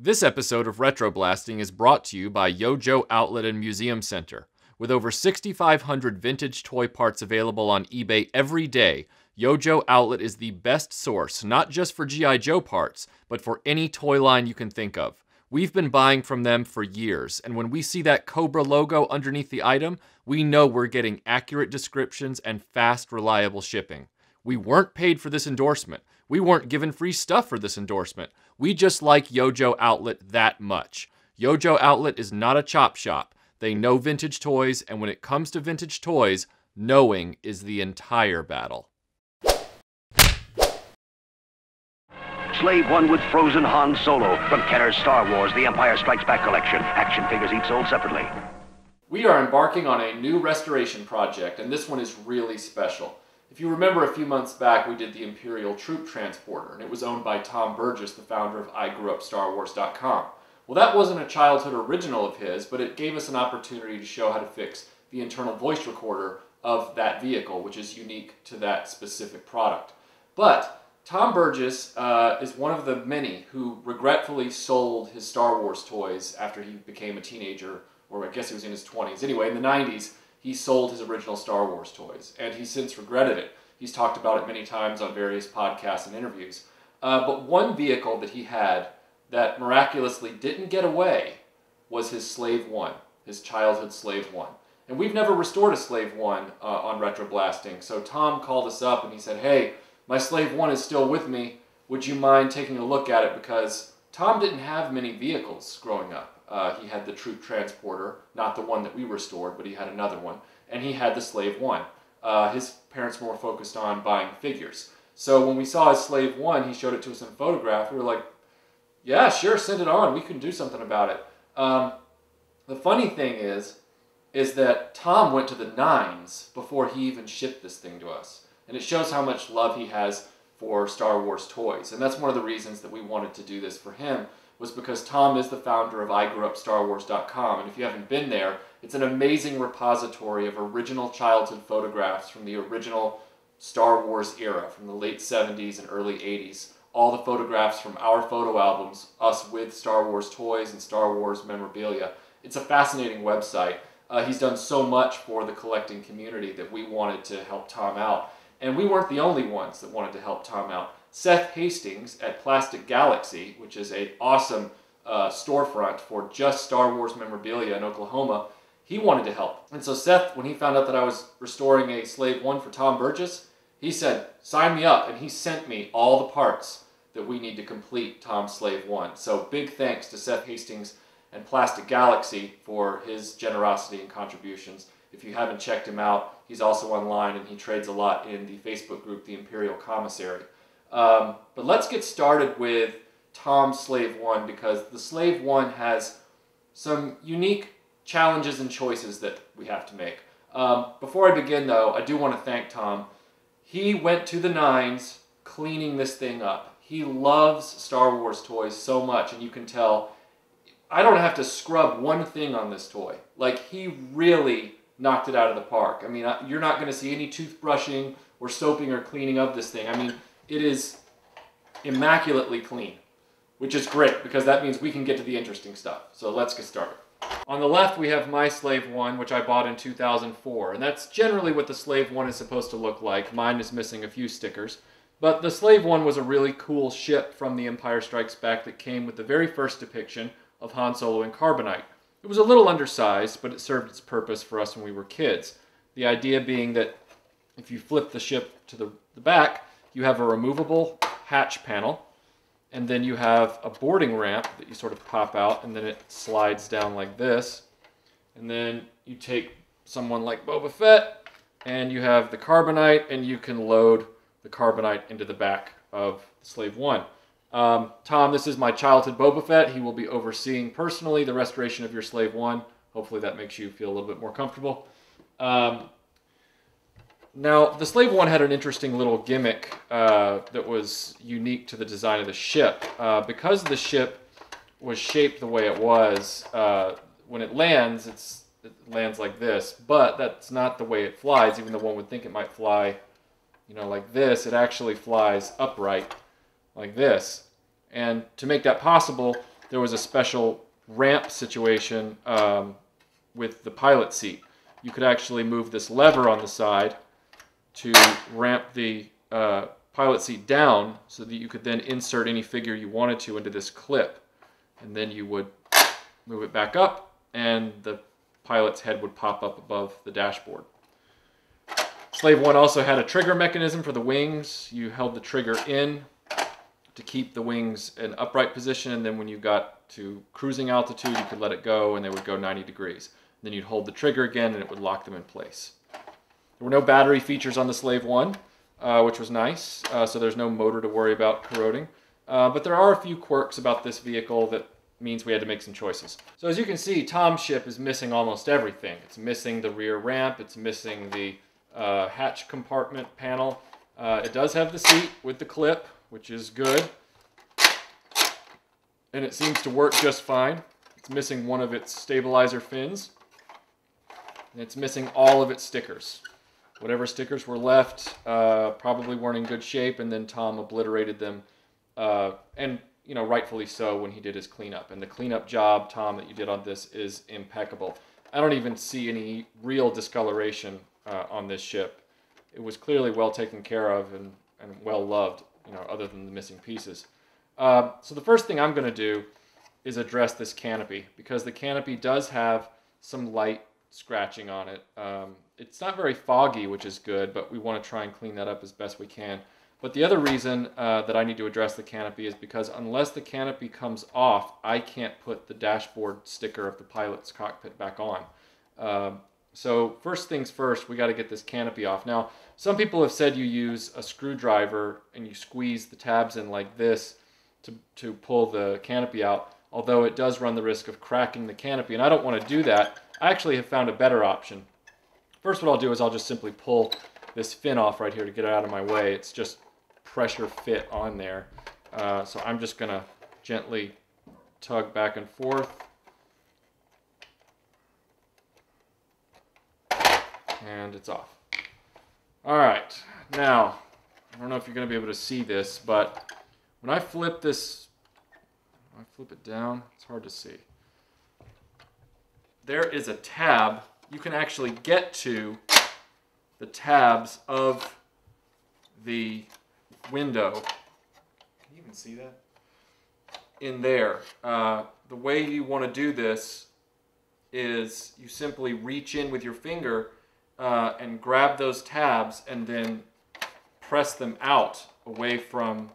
This episode of Retro Blasting is brought to you by YoJoe Outlet and Museum Center. With over 6,500 vintage toy parts available on eBay every day, YoJoe Outlet is the best source, not just for G.I. Joe parts, but for any toy line you can think of. We've been buying from them for years, and when we see that Cobra logo underneath the item, we know we're getting accurate descriptions and fast, reliable shipping. We weren't paid for this endorsement. We weren't given free stuff for this endorsement. We just like YoJoe Outlet that much. YoJoe Outlet is not a chop shop. They know vintage toys, and when it comes to vintage toys, knowing is the entire battle. Slave One with Frozen Han Solo from Kenner's Star Wars The Empire Strikes Back collection. Action figures each sold separately. We are embarking on a new restoration project, and this one is really special. If you remember a few months back, we did the Imperial Troop Transporter, and it was owned by Tom Burgess, the founder of iGrewUpStarWars.com. Well, that wasn't a childhood original of his, but it gave us an opportunity to show how to fix the internal voice recorder of that vehicle, which is unique to that specific product. But Tom Burgess uh, is one of the many who regretfully sold his Star Wars toys after he became a teenager, or I guess he was in his 20s. Anyway, in the 90s, he sold his original Star Wars toys, and he's since regretted it. He's talked about it many times on various podcasts and interviews. Uh, but one vehicle that he had that miraculously didn't get away was his Slave One, his childhood Slave One. And we've never restored a Slave One uh, on Retro Blasting. So Tom called us up and he said, Hey, my Slave One is still with me. Would you mind taking a look at it? Because Tom didn't have many vehicles growing up. Uh, he had the troop transporter, not the one that we restored, but he had another one, and he had the slave one. Uh, his parents were more focused on buying figures. So when we saw his slave one, he showed it to us in a photograph. We were like, "Yeah, sure, send it on. We can do something about it." Um, the funny thing is, is that Tom went to the nines before he even shipped this thing to us, and it shows how much love he has for Star Wars toys, and that's one of the reasons that we wanted to do this for him was because Tom is the founder of iGrewUpStarWars.com. And if you haven't been there, it's an amazing repository of original childhood photographs from the original Star Wars era, from the late 70s and early 80s. All the photographs from our photo albums, us with Star Wars toys and Star Wars memorabilia. It's a fascinating website. Uh, he's done so much for the collecting community that we wanted to help Tom out. And we weren't the only ones that wanted to help Tom out. Seth Hastings at Plastic Galaxy, which is an awesome uh, storefront for just Star Wars memorabilia in Oklahoma, he wanted to help. And so Seth, when he found out that I was restoring a Slave 1 for Tom Burgess, he said, sign me up. And he sent me all the parts that we need to complete Tom Slave 1. So big thanks to Seth Hastings and Plastic Galaxy for his generosity and contributions. If you haven't checked him out, he's also online and he trades a lot in the Facebook group, The Imperial Commissary. Um, but let's get started with Tom Slave 1 because the Slave 1 has some unique challenges and choices that we have to make. Um, before I begin though, I do want to thank Tom. He went to the nines cleaning this thing up. He loves Star Wars toys so much and you can tell I don't have to scrub one thing on this toy. Like he really knocked it out of the park. I mean, you're not going to see any toothbrushing or soaping or cleaning of this thing. I mean, it is immaculately clean, which is great because that means we can get to the interesting stuff. So let's get started. On the left, we have my Slave 1, which I bought in 2004, and that's generally what the Slave 1 is supposed to look like. Mine is missing a few stickers. But the Slave 1 was a really cool ship from The Empire Strikes Back that came with the very first depiction of Han Solo in Carbonite. It was a little undersized, but it served its purpose for us when we were kids. The idea being that if you flip the ship to the, the back, you have a removable hatch panel, and then you have a boarding ramp that you sort of pop out, and then it slides down like this. And then you take someone like Boba Fett, and you have the carbonite, and you can load the carbonite into the back of Slave 1. Um, Tom, this is my childhood Boba Fett. He will be overseeing personally the restoration of your Slave 1. Hopefully that makes you feel a little bit more comfortable. Um, now, the Slave One had an interesting little gimmick uh, that was unique to the design of the ship. Uh, because the ship was shaped the way it was, uh, when it lands, it lands like this, but that's not the way it flies, even though one would think it might fly, you know, like this. It actually flies upright, like this. And to make that possible, there was a special ramp situation um, with the pilot seat. You could actually move this lever on the side to ramp the uh, pilot seat down so that you could then insert any figure you wanted to into this clip. And then you would move it back up and the pilot's head would pop up above the dashboard. Slave 1 also had a trigger mechanism for the wings. You held the trigger in to keep the wings in upright position and then when you got to cruising altitude you could let it go and they would go 90 degrees. Then you'd hold the trigger again and it would lock them in place. There were no battery features on the Slave 1, uh, which was nice, uh, so there's no motor to worry about corroding. Uh, but there are a few quirks about this vehicle that means we had to make some choices. So as you can see, Tom's ship is missing almost everything. It's missing the rear ramp, it's missing the uh, hatch compartment panel. Uh, it does have the seat with the clip, which is good. And it seems to work just fine. It's missing one of its stabilizer fins. And it's missing all of its stickers. Whatever stickers were left uh, probably weren't in good shape, and then Tom obliterated them. Uh, and you know, rightfully so when he did his cleanup. And the cleanup job, Tom, that you did on this is impeccable. I don't even see any real discoloration uh, on this ship. It was clearly well taken care of and, and well loved, you know, other than the missing pieces. Uh, so the first thing I'm going to do is address this canopy because the canopy does have some light scratching on it. Um, it's not very foggy, which is good, but we want to try and clean that up as best we can. But the other reason uh, that I need to address the canopy is because unless the canopy comes off, I can't put the dashboard sticker of the pilot's cockpit back on. Uh, so first things first, we got to get this canopy off. Now, some people have said you use a screwdriver and you squeeze the tabs in like this to, to pull the canopy out, although it does run the risk of cracking the canopy, and I don't want to do that. I actually have found a better option. First, what I'll do is I'll just simply pull this fin off right here to get it out of my way. It's just pressure fit on there. Uh, so I'm just going to gently tug back and forth. And it's off. All right, now, I don't know if you're going to be able to see this, but when I flip this, I flip it down, it's hard to see. There is a tab. You can actually get to the tabs of the window. Can you even see that? In there. Uh, the way you want to do this is you simply reach in with your finger uh, and grab those tabs and then press them out away from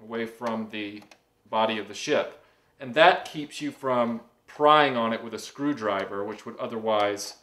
away from the body of the ship. And that keeps you from prying on it with a screwdriver, which would otherwise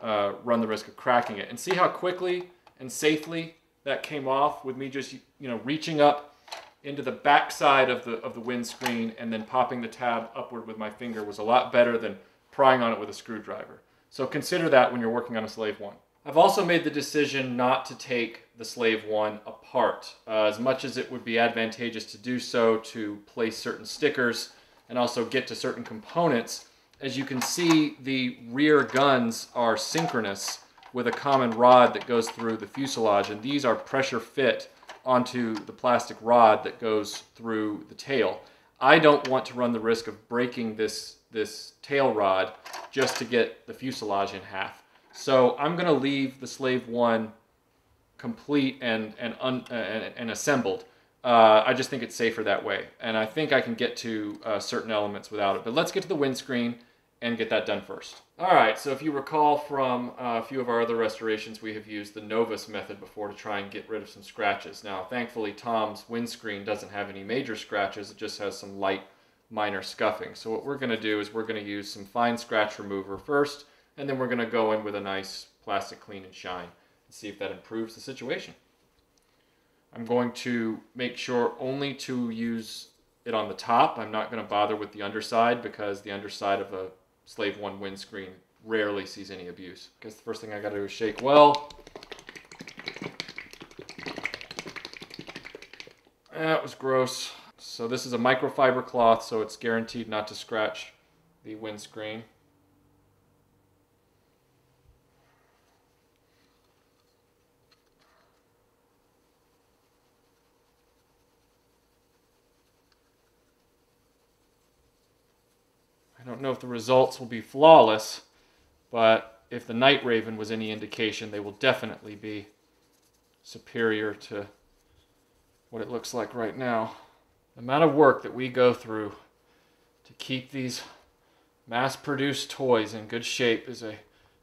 uh, run the risk of cracking it. And see how quickly and safely that came off with me just you know reaching up into the back side of the of the windscreen and then popping the tab upward with my finger was a lot better than prying on it with a screwdriver. So consider that when you're working on a Slave 1. I've also made the decision not to take the Slave 1 apart, uh, as much as it would be advantageous to do so to place certain stickers and also get to certain components. As you can see, the rear guns are synchronous with a common rod that goes through the fuselage, and these are pressure fit onto the plastic rod that goes through the tail. I don't want to run the risk of breaking this, this tail rod just to get the fuselage in half. So I'm going to leave the Slave 1 complete and, and, un, uh, and, and, assembled. Uh, I just think it's safer that way. And I think I can get to uh, certain elements without it. But let's get to the windscreen and get that done first. All right, so if you recall from uh, a few of our other restorations, we have used the Novus method before to try and get rid of some scratches. Now, thankfully, Tom's windscreen doesn't have any major scratches. It just has some light minor scuffing. So what we're going to do is we're going to use some fine scratch remover first, and then we're going to go in with a nice plastic clean and shine and see if that improves the situation. I'm going to make sure only to use it on the top. I'm not going to bother with the underside because the underside of a Slave 1 windscreen rarely sees any abuse. I guess the first thing I gotta do is shake well. That was gross. So this is a microfiber cloth, so it's guaranteed not to scratch the windscreen. Don't know if the results will be flawless, but if the Night Raven was any indication, they will definitely be superior to what it looks like right now. The amount of work that we go through to keep these mass produced toys in good shape is a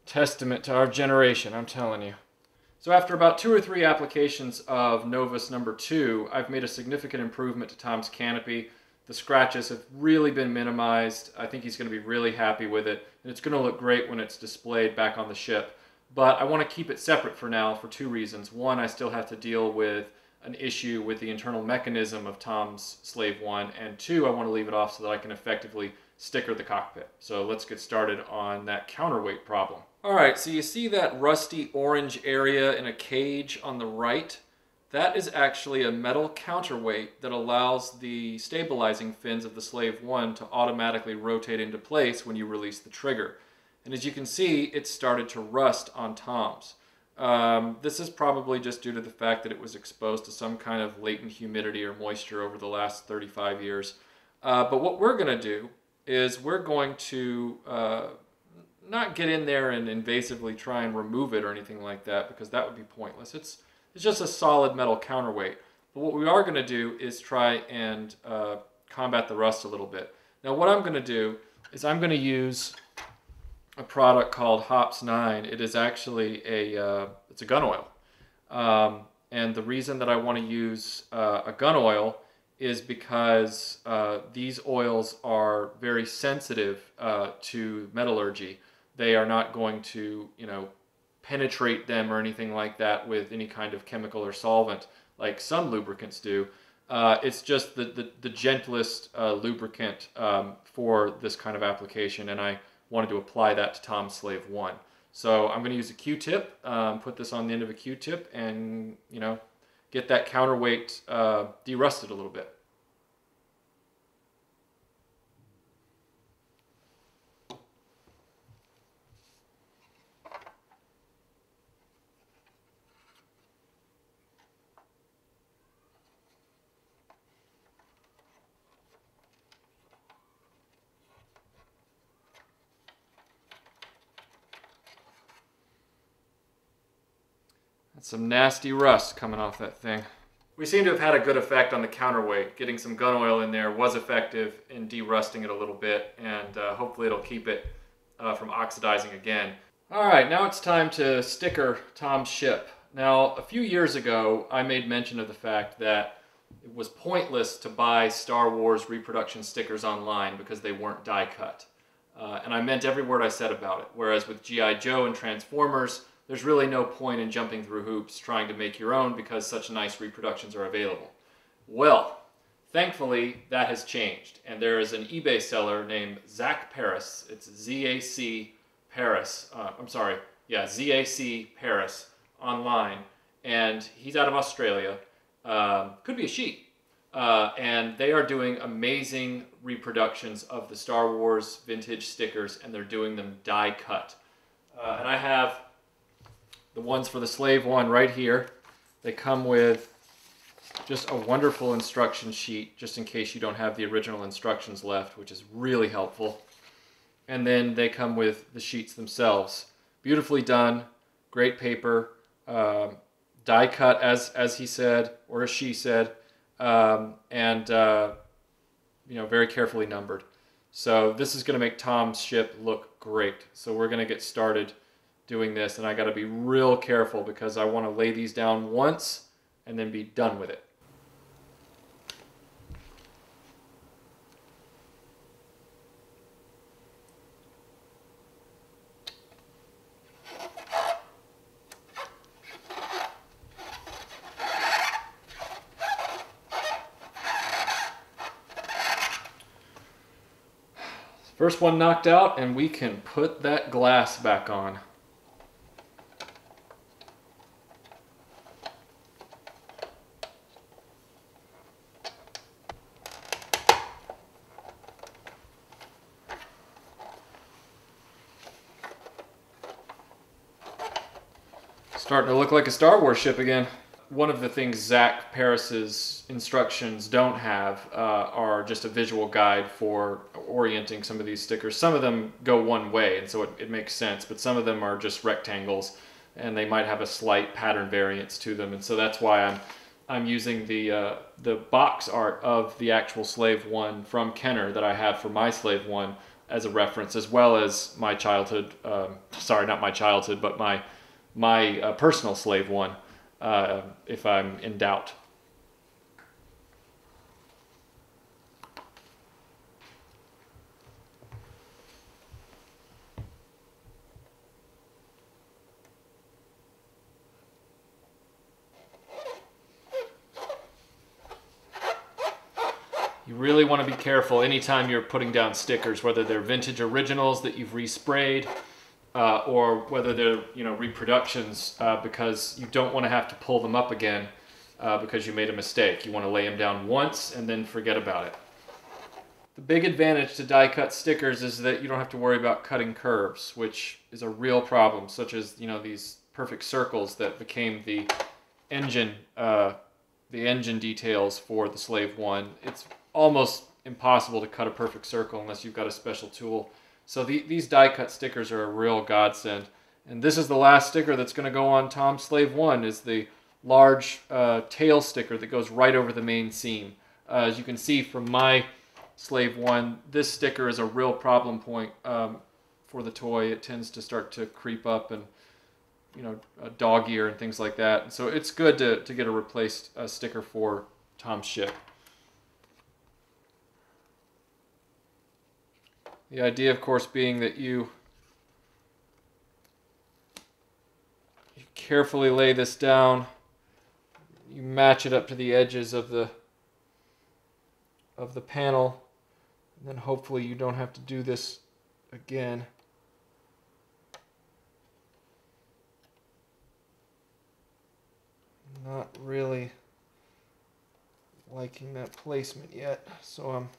testament to our generation, I'm telling you. So after about two or three applications of Novus number two, I've made a significant improvement to Tom's canopy. The scratches have really been minimized. I think he's going to be really happy with it. And it's going to look great when it's displayed back on the ship. But I want to keep it separate for now for two reasons. One, I still have to deal with an issue with the internal mechanism of Tom's Slave 1. And two, I want to leave it off so that I can effectively sticker the cockpit. So let's get started on that counterweight problem. All right, so you see that rusty orange area in a cage on the right? That is actually a metal counterweight that allows the stabilizing fins of the Slave 1 to automatically rotate into place when you release the trigger. And as you can see, it started to rust on Tom's. Um, this is probably just due to the fact that it was exposed to some kind of latent humidity or moisture over the last 35 years. Uh, but what we're going to do is we're going to uh, not get in there and invasively try and remove it or anything like that because that would be pointless. It's, it's just a solid metal counterweight. But what we are going to do is try and uh, combat the rust a little bit. Now what I'm going to do is I'm going to use a product called Hoppe's 9. It is actually a, uh, it's a gun oil. Um, and the reason that I want to use uh, a gun oil is because uh, these oils are very sensitive uh, to metallurgy. They are not going to, you know, penetrate them or anything like that with any kind of chemical or solvent like some lubricants do. Uh, it's just the, the, the gentlest uh, lubricant um, for this kind of application, and I wanted to apply that to Tom Slave 1. So I'm going to use a Q-tip, um, put this on the end of a Q-tip, and, you know, get that counterweight uh, derusted a little bit. Some nasty rust coming off that thing. We seem to have had a good effect on the counterweight. Getting some gun oil in there was effective in derusting it a little bit, and uh, hopefully it'll keep it uh, from oxidizing again. All right, now it's time to sticker Tom's ship. Now, a few years ago, I made mention of the fact that it was pointless to buy Star Wars reproduction stickers online because they weren't die cut. Uh, and I meant every word I said about it. Whereas with G.I. Joe and Transformers, there's really no point in jumping through hoops trying to make your own because such nice reproductions are available. Well, thankfully that has changed, and there is an eBay seller named Zac Paris. It's Z-A-C Paris. Uh, I'm sorry, yeah, Z-A-C Paris online, and he's out of Australia. Um, could be a she. Uh, and they are doing amazing reproductions of the Star Wars vintage stickers, and they're doing them die cut. Uh, and I have the ones for the slave one right here. They come with just a wonderful instruction sheet, just in case you don't have the original instructions left, which is really helpful. And then they come with the sheets themselves. Beautifully done, great paper, um, die cut as, as he said, or as she said, um, and uh, you know, very carefully numbered. So this is going to make Tom's ship look great. So we're going to get started doing this and I got to be real careful because I want to lay these down once and then be done with it. First one knocked out and we can put that glass back on. Starting to look like a Star Wars ship again. one of the things Zac Paris's instructions don't have uh, are just a visual guide for orienting some of these stickers. Some of them go one way, and so it, it makes sense, but some of them are just rectangles, and they might have a slight pattern variance to them, and so that's why I'm I'm using the uh, the box art of the actual Slave One from Kenner that I have for my Slave One as a reference, as well as my childhood. Um, sorry, not my childhood, but my my uh, personal Slave One uh, if I'm in doubt. You really want to be careful anytime you're putting down stickers, whether they're vintage originals that you've resprayed uh, or whether they're you know reproductions uh, because you don't want to have to pull them up again uh, because you made a mistake. You want to lay them down once and then forget about it. The big advantage to die cut stickers is that you don't have to worry about cutting curves, which is a real problem, such as you know these perfect circles that became the engine uh, the engine details for the Slave One. It's almost impossible to cut a perfect circle unless you've got a special tool. So the, these die cut stickers are a real godsend. And this is the last sticker that's going to go on Tom Slave 1 is the large uh, tail sticker that goes right over the main seam. Uh, as you can see from my Slave 1, this sticker is a real problem point um, for the toy. It tends to start to creep up and you know, dog ear and things like that. So it's good to, to get a replaced uh, sticker for Tom's ship. The idea, of course, being that you, you carefully lay this down, you match it up to the edges of the of the panel, and then hopefully you don't have to do this again. Not really liking that placement yet, so I'm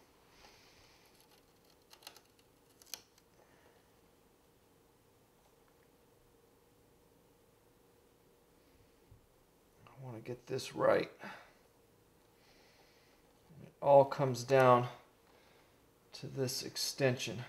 want to get this right. It all comes down to this extension.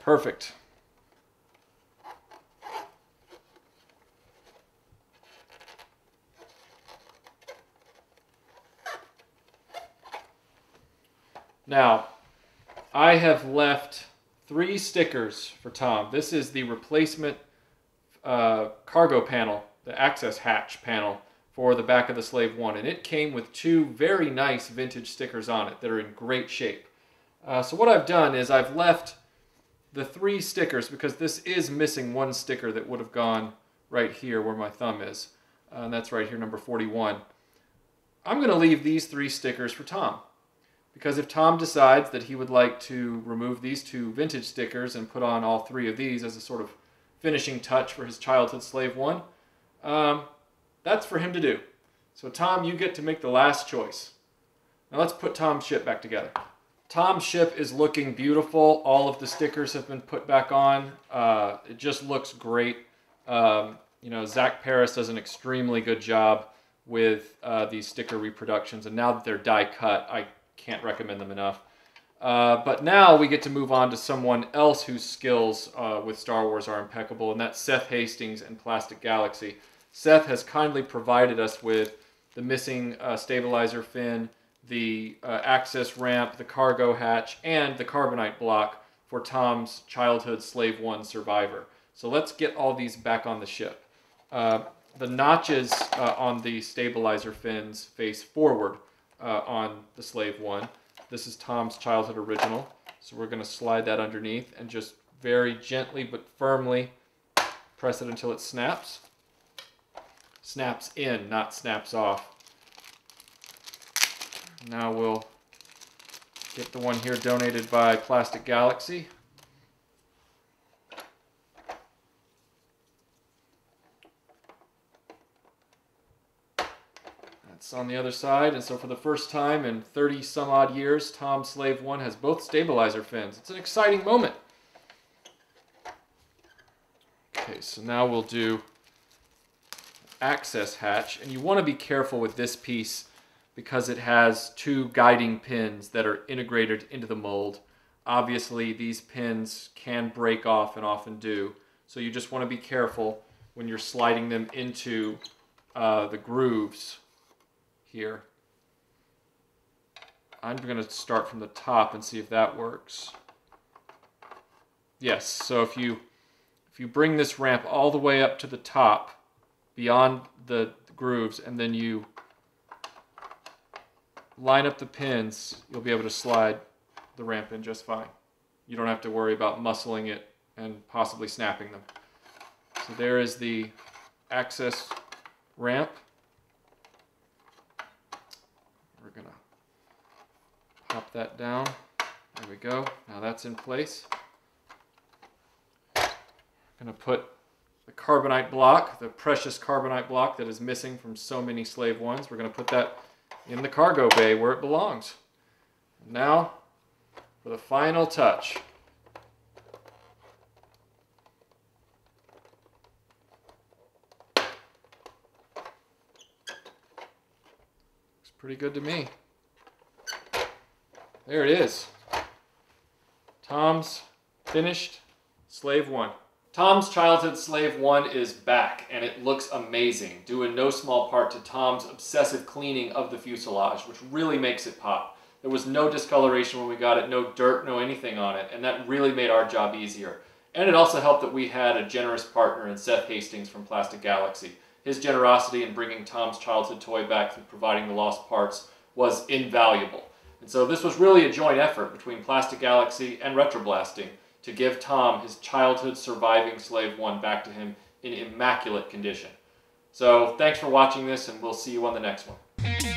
Perfect. Now, I have left three stickers for Tom. This is the replacement uh, cargo panel, the access hatch panel for the back of the Slave 1. And it came with two very nice vintage stickers on it that are in great shape. Uh, so what I've done is I've left the three stickers because this is missing one sticker that would have gone right here where my thumb is. Uh, and that's right here, number 41. I'm going to leave these three stickers for Tom. Because if Tom decides that he would like to remove these two vintage stickers and put on all three of these as a sort of finishing touch for his childhood slave one, um, that's for him to do. So Tom, you get to make the last choice. Now let's put Tom's ship back together. Tom's ship is looking beautiful. All of the stickers have been put back on. Uh, it just looks great. Um, you know, Zac Paris does an extremely good job with uh, these sticker reproductions. And now that they're die cut, I can't recommend them enough. Uh, but now we get to move on to someone else whose skills uh, with Star Wars are impeccable, and that's Seth Hastings and Plastic Galaxy. Seth has kindly provided us with the missing uh, stabilizer fin, the uh, access ramp, the cargo hatch, and the carbonite block for Tom's childhood Slave One survivor. So let's get all these back on the ship. Uh, the notches uh, on the stabilizer fins face forward, uh, on the slave one. This is Tom's childhood original. So we're going to slide that underneath and just very gently but firmly press it until it snaps. Snaps in, not snaps off. Now we'll get the one here donated by Plastic Galaxy. It's on the other side, and so for the first time in 30 some odd years, Tom Slave 1 has both stabilizer fins. It's an exciting moment. Okay, so now we'll do access hatch, and you want to be careful with this piece because it has two guiding pins that are integrated into the mold. Obviously, these pins can break off and often do, so you just want to be careful when you're sliding them into uh, the grooves here. I'm going to start from the top and see if that works. Yes, so if you if you bring this ramp all the way up to the top beyond the grooves and then you line up the pins, you'll be able to slide the ramp in just fine. You don't have to worry about muscling it and possibly snapping them. So there is the access ramp. We're going to pop that down. There we go. Now that's in place. I'm Going to put the carbonite block, the precious carbonite block that is missing from so many slave ones. We're going to put that in the cargo bay where it belongs. Now, for the final touch. Looks pretty good to me. There it is. Tom's finished Slave 1. Tom's Childhood Slave 1 is back, and it looks amazing, due in no small part to Tom's obsessive cleaning of the fuselage, which really makes it pop. There was no discoloration when we got it, no dirt, no anything on it, and that really made our job easier. And it also helped that we had a generous partner in Seth Hastings from Plastic Galaxy. His generosity in bringing Tom's childhood toy back through providing the lost parts was invaluable. And so this was really a joint effort between Plastic Galaxy and Retroblasting to give Tom his childhood surviving Slave 1 back to him in immaculate condition. So thanks for watching this, and we'll see you on the next one.